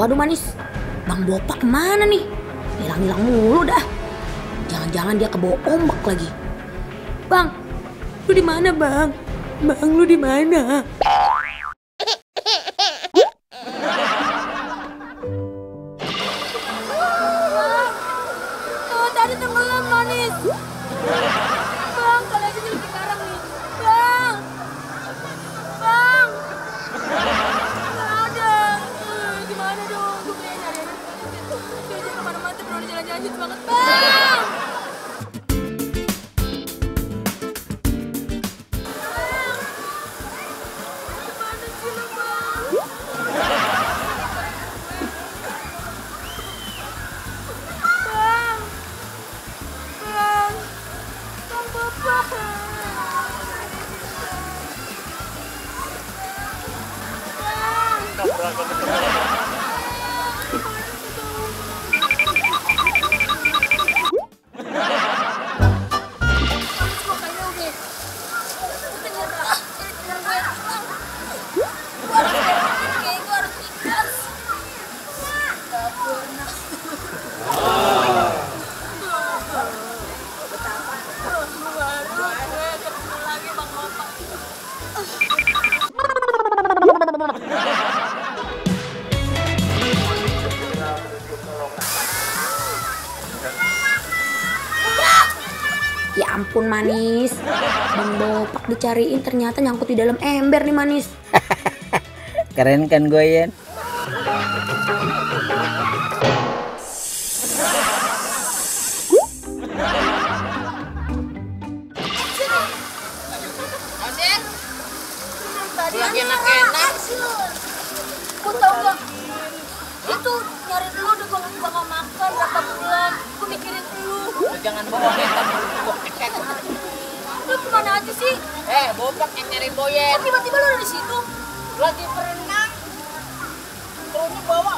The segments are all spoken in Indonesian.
Waduh manis, Bang Bopak ke mana nih? Hilang-hilang mulu dah. Jangan-jangan dia kebawa ombak lagi. Bang, lu di mana bang? Bang, lu di mana? Perlu jalan-jalan banget. Bang. Bang? Bang. Bang. Ya ampun manis, Bang Bopak dicariin ternyata nyangkut di dalam ember nih manis. Keren kan Goyen? Tadi Gue tau gak? Itu nyari lu udah gue gak makan berapa bulan. Gue mikirin lu. Jangan bohong ya, tapi. Lu ke mana aja sih? Eh, bopak yang nyari Boyen. Kok tiba-tiba lu ada di situ? Lagi berenang. Terusnya bawa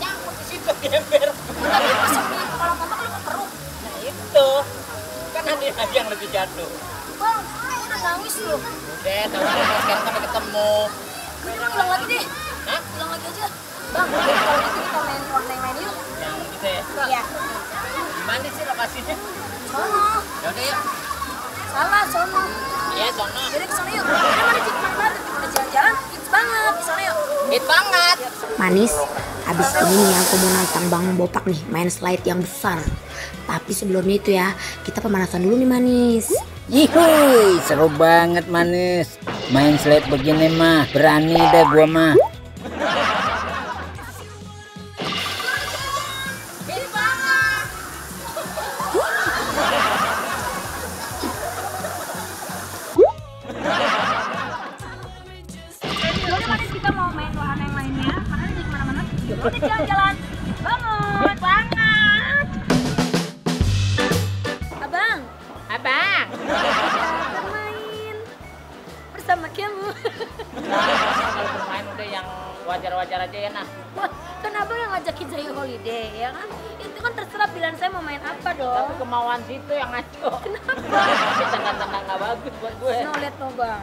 nyangkut di situ di ember. Tadi pas kepala mama lu keperuk. Nah itu kan ada lagi yang lebih jatuh. Bang, udah nangis lu. Udah, tahu sekarang kan ketemu. Lu pulang lagi deh. Hah? Pulang lagi aja. Bang, kalau gitu kita main warna yang lain yuk. Yang gitu ya. Iya. Gimana sih lokasinya? Sono. Ya udah yuk. Salah, sono. Iya, sono. Jadi ke sana yuk. Kita mana mana banget, mana jalan-jalan, hits banget di sana yuk. Hit banget. Manis, abis ini nih aku mau nantang Bang Bopak nih main slide yang besar. Tapi sebelumnya itu ya, kita pemanasan dulu nih manis. Yihuy, seru banget manis. Main slide begini mah, berani deh gua mah. Wajar-wajar aja ya nah. Wah, kenapa nggak ngajakin saya holiday ya kan? Itu kan terserah pilihan saya mau main apa dong. Tapi kemauan situ yang ngaco. Kenapa? Tengah-tengah nggak bagus buat gue. No, lihat no bang.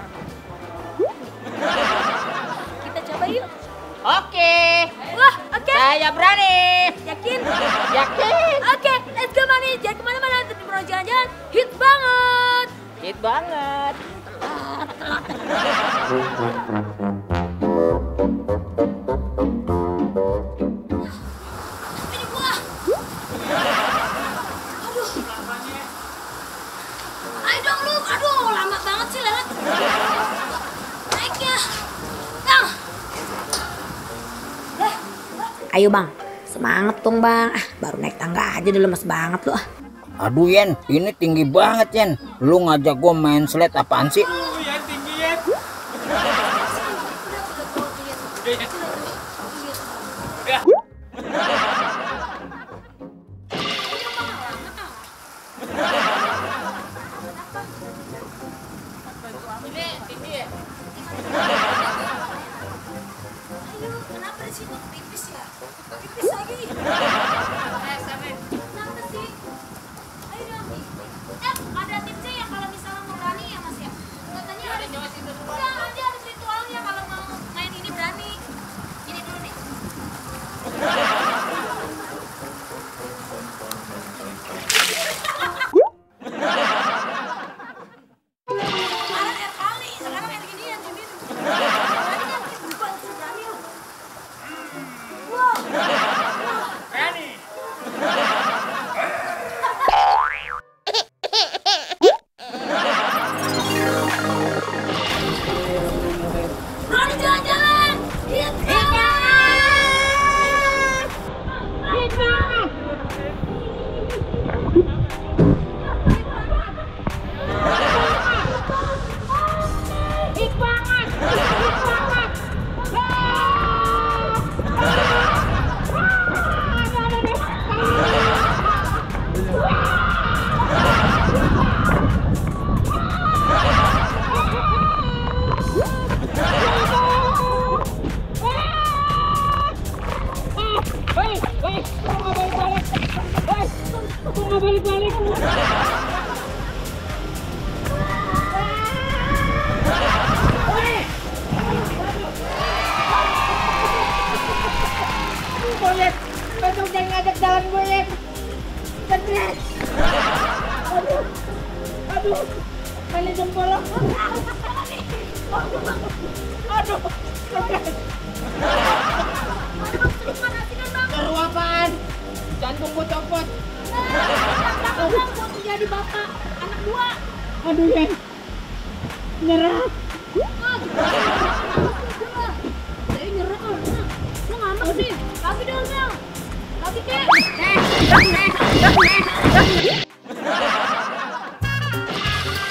Kita coba yuk. Oke, Wah, oke. saya berani. Yakin? Yakin. Oke, let's go manis. Jangan ke mana-mana, tetap mau jalan-jalan. Hit banget. Hit banget. Ini Ayo bang, semangat dong bang. Ah, baru naik tangga aja udah lemes banget lu. ah. Aduh Yen, ini tinggi banget Yen. Lu ngajak gue main sled apaan sih? Boyet, betul jangan ngajak jalan boyet. Betul. Aduh, aduh, mana jempol lo? Aduh, Baru apaan? Jantung gua copot. Jadi bapak anak dua. Aduh, Yen. Nyerah.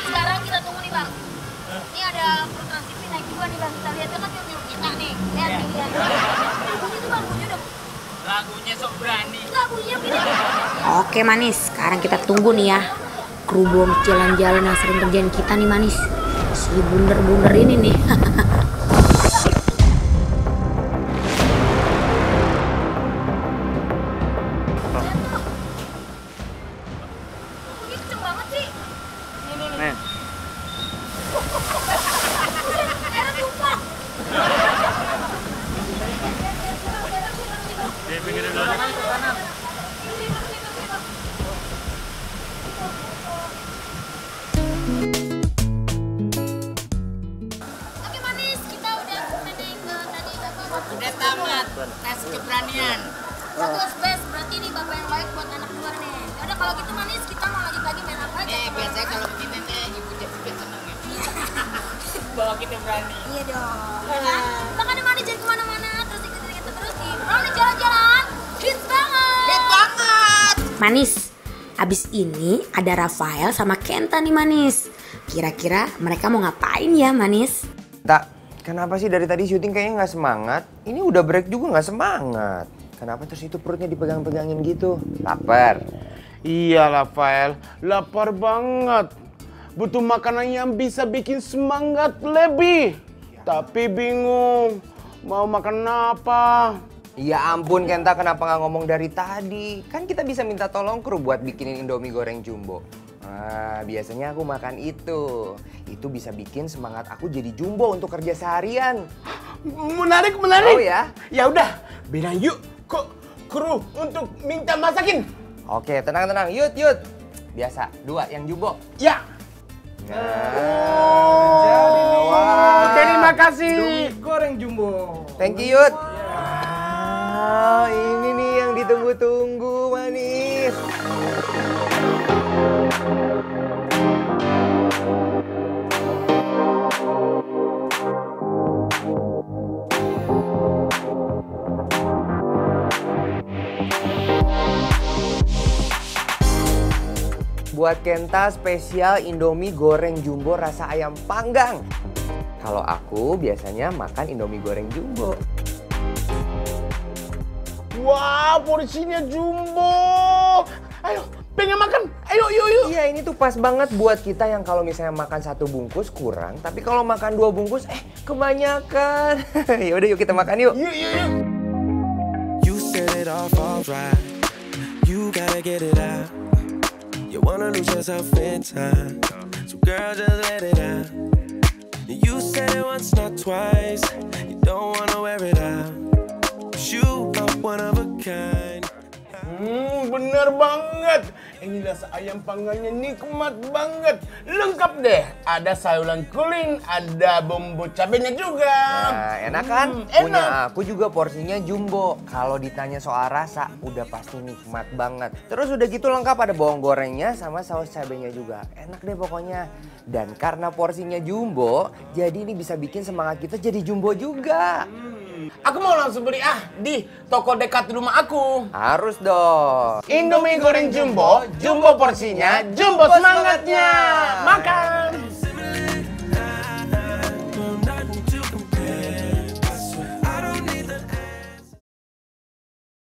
Sekarang kita tunggu nih, Bang. Ini ada kru Trans TV naik juga nih, Bang. Kita lihat kan film kita nih. Lihat nih, lihat. Ini bunyi tuh, Bang. Bunyi dong. Lagunya sok berani. Enggak, bunyinya gini. Oke, Manis. Sekarang kita tunggu nih ya. Kru bom jalan-jalan yang sering kerjain kita nih, Manis. Si bunder-bunder ini nih. pinggir dulu. Oke manis, kita udah ke tadi bapak Udah tamat tes keberanian. Bagus best, berarti ini bapak yang baik buat anak luar nih. Yaudah kalau gitu manis, kita mau lanjut lagi main apa aja? Nih biasanya kalau begini nih ibu juga seneng ya. Bawa kita berani. Iya dong. Ya kan? Makanya manis jangan ke mana-mana, terus ikutin kita terus di Brownie jalan-jalan. Hits banget. Hit banget. Manis, abis ini ada Rafael sama Kenta nih manis. Kira-kira mereka mau ngapain ya manis? Tak, kenapa sih dari tadi syuting kayaknya nggak semangat? Ini udah break juga nggak semangat. Kenapa terus itu perutnya dipegang-pegangin gitu? Lapar. Iya, Rafael. Lapar banget. Butuh makanan yang bisa bikin semangat lebih. Tapi bingung. Mau makan apa? Ya ampun Kenta kenapa nggak ngomong dari tadi? Kan kita bisa minta tolong kru buat bikinin Indomie goreng jumbo. Nah, biasanya aku makan itu. Itu bisa bikin semangat aku jadi jumbo untuk kerja seharian. Menarik, menarik. Oh ya? Ya udah, bilang yuk ke kru untuk minta masakin. Oke, tenang-tenang. Yut, yut. Biasa, dua yang jumbo. Ya. Oh, Terima kasih. Goreng jumbo. Thank you, Yut. Ah, ini nih yang ditunggu-tunggu, manis. Buat Kenta spesial Indomie goreng jumbo rasa ayam panggang. Kalau aku biasanya makan Indomie goreng jumbo. Wah, porsinya jumbo. Ayo, pengen makan. Ayo, yuk, yuk. Iya ini tuh pas banget buat kita yang kalau misalnya makan satu bungkus kurang, tapi kalau makan dua bungkus eh kebanyakan. ya udah yuk kita makan yuk. Yuk, yuk, yuk. You set it off alright. You gotta get it out. You wanna lose yourself in time. So girl, just let it out. You said it once, not twice. Bener banget. Ini rasa ayam panggangnya nikmat banget. Lengkap deh. Ada sayuran kuning, ada bumbu cabenya juga. Nah enak kan? Hmm, Punya enak. aku juga porsinya jumbo. Kalau ditanya soal rasa udah pasti nikmat banget. Terus udah gitu lengkap ada bawang gorengnya sama saus cabenya juga. Enak deh pokoknya. Dan karena porsinya jumbo, jadi ini bisa bikin semangat kita jadi jumbo juga. Aku mau langsung beli ah di toko dekat rumah aku. Harus dong. Indomie goreng jumbo, jumbo porsinya, jumbo semangatnya. Makan.